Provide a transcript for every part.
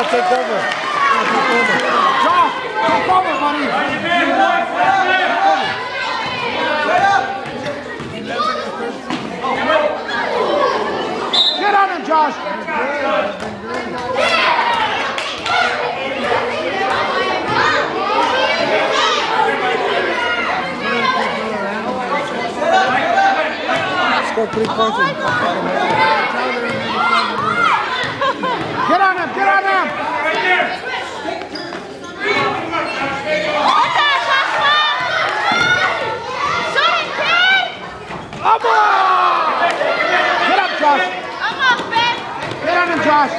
take over. Josh, take over, buddy. Get on him, Josh. Score three points. and- Get on him, get on him. Come on! Get up, Josh. Get on him, Josh.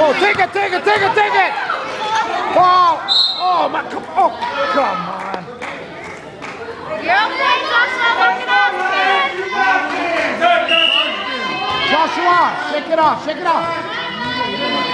Oh, take it, take it, take it, take it. Ball. Oh, my, come, oh, come on. You're okay, Joshua, work it off, man. Joshua, shake it off, shake it off.